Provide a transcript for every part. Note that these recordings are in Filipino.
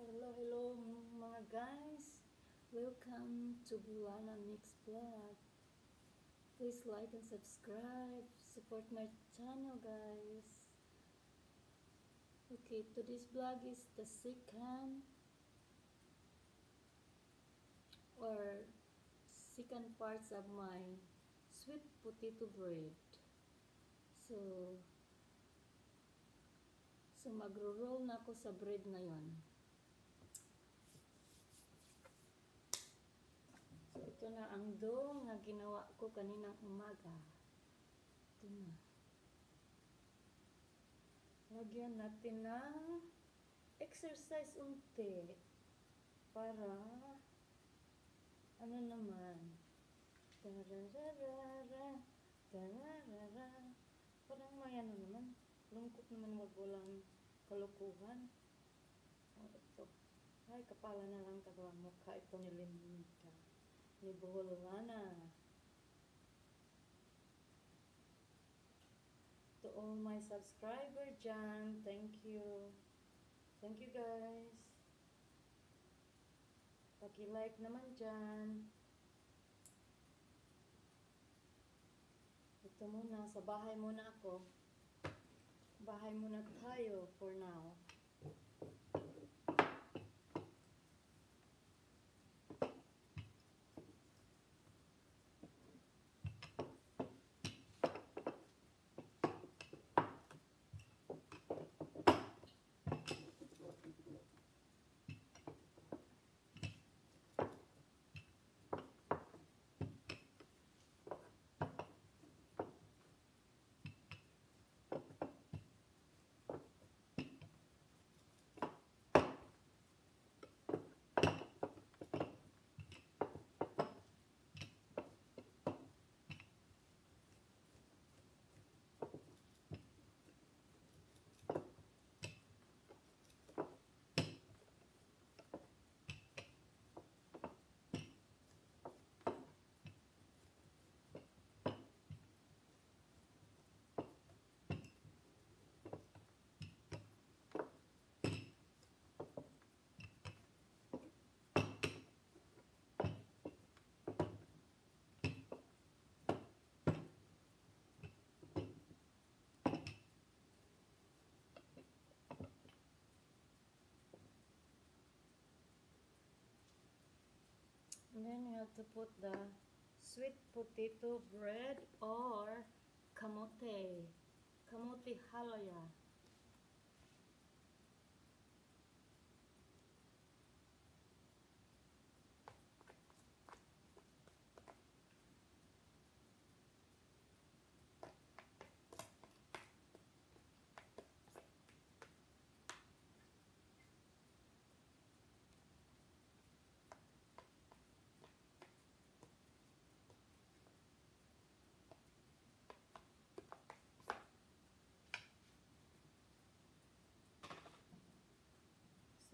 Hello, hello mga guys. Welcome to Bulana Mix Vlog. Please like and subscribe. Support my channel guys. Okay, today's vlog is the second or second parts of my sweet potato bread. So, so magro-roll na ako sa bread na yon. So, ito na ang dough nga ginawa ko kaninang umaga. Ito na. Lagyan natin ng exercise unti para ano naman? Tararara tararara. Parang may ano naman lungkot naman wag walang kalukuhan oh, ito. Ay kapala na lang kagawa mukha ito ni Linda ni Buholana to all my subscriber dyan thank you. Thank you guys. Paki-like naman dyan. Ito muna sa bahay muna ako. Bahay muna tayo for now And then you have to put the sweet potato bread or kamote. Kamote halaya.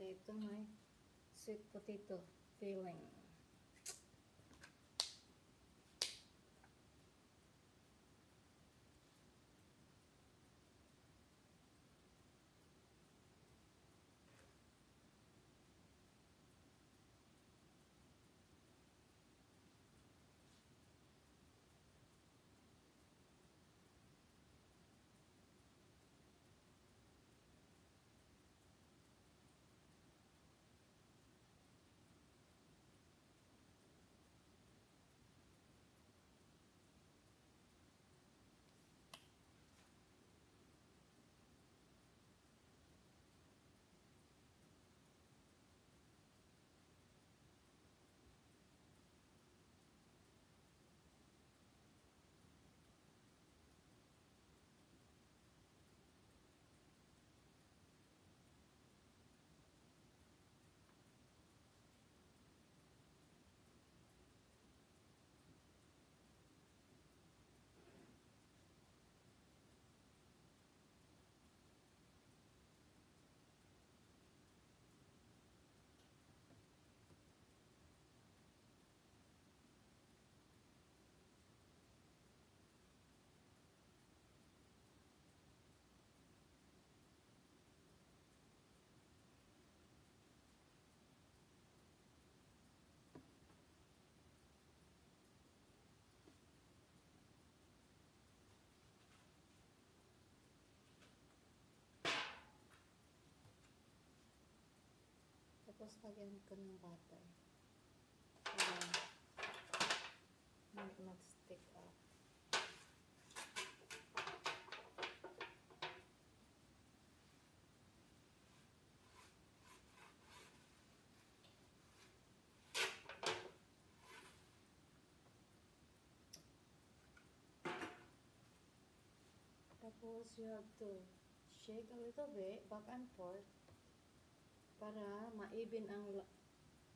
So ito may sweet potato filling. Tapos lagyan ko ng butter. Mag-stick up. Tapos you have to shake a little bit back and forth para ma-even ang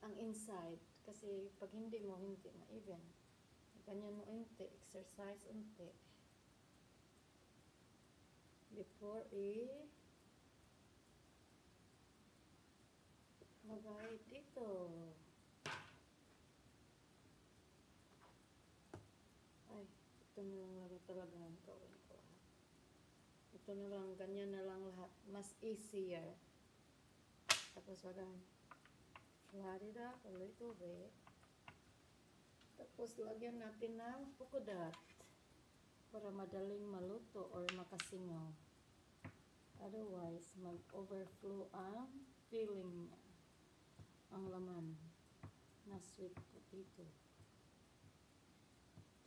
ang inside. Kasi pag hindi mo hindi ma-even. Ganyan mo unti exercise unti. Before i lagay dito. Ay ito na lang lang talaga ang gawin ko ito na lang ganyan na lang lahat. Mas easier tapos wagang flat it up a little bit. Tapos lagyan natin ng polka dot para madaling maluto or makasingaw. Otherwise, mag-overflow ang filling niya. Ang laman na sweet potato.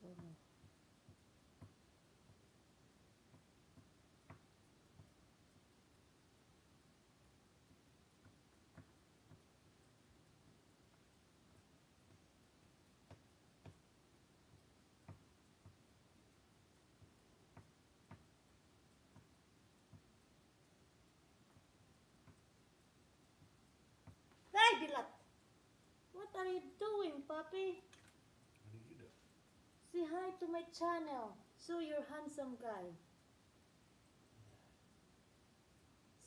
Ito. Are you doing, puppy? What do you do? Say hi to my channel. So you're handsome guy.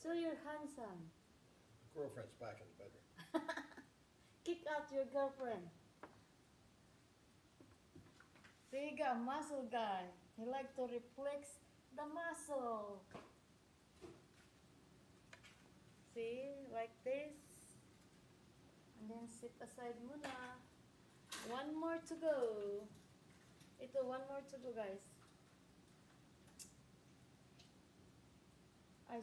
So you're handsome. Girlfriend's back in the bedroom. Kick out your girlfriend. Siga, muscle guy. He like to reflex the muscle. See, like this. And then sit aside muna. One more to go. Ito, one more to go, guys. I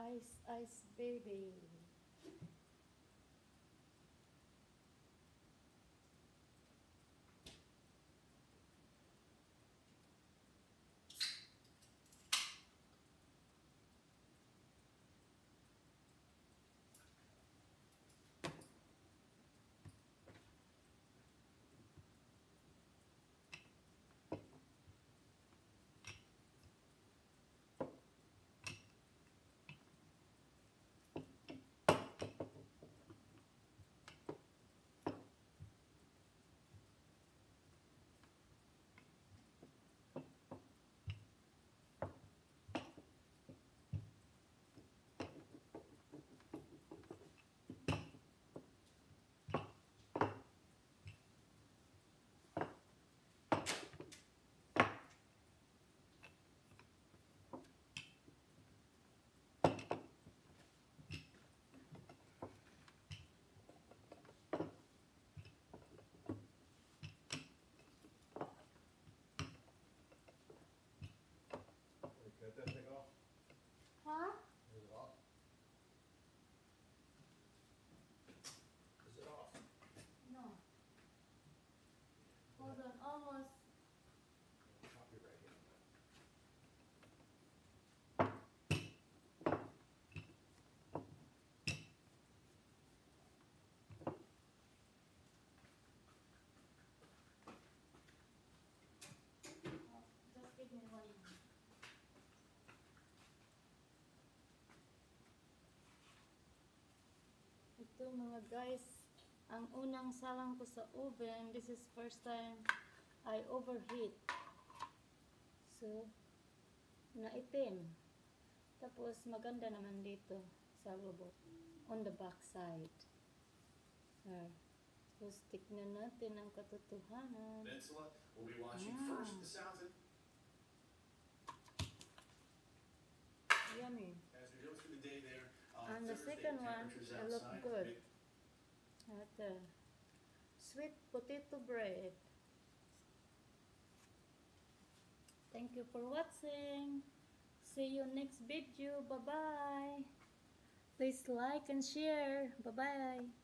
Ice, ice, baby. Ito mga guys, ang unang salang ko sa oven, this is first time I overheat. So, naitim. Tapos maganda naman dito sa lubot, on the back side. Ah. So, stick na natin ang katotohanan. Peninsula. We'll be watching Ah. first the of, Yummy. On And the second one, it look outside, good. At uh, sweet potato bread. Thank you for watching. See you next video. Bye-bye. Please like and share. Bye-bye.